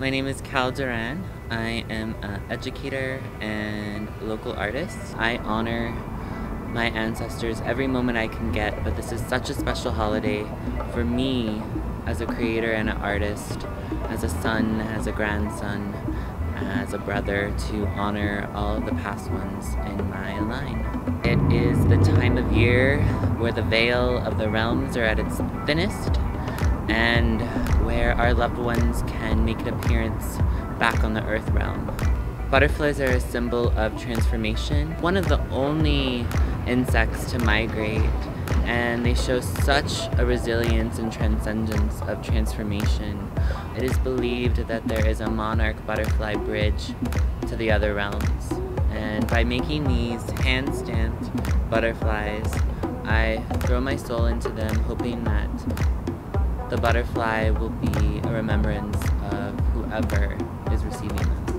My name is Cal Duran. I am an educator and local artist. I honor my ancestors every moment I can get, but this is such a special holiday for me as a creator and an artist, as a son, as a grandson, as a brother to honor all of the past ones in my line. It is the time of year where the veil of the realms are at its thinnest and where our loved ones can make an appearance back on the earth realm. Butterflies are a symbol of transformation. One of the only insects to migrate and they show such a resilience and transcendence of transformation. It is believed that there is a monarch butterfly bridge to the other realms. And by making these hand-stamped butterflies, I throw my soul into them hoping that the butterfly will be a remembrance of whoever is receiving them.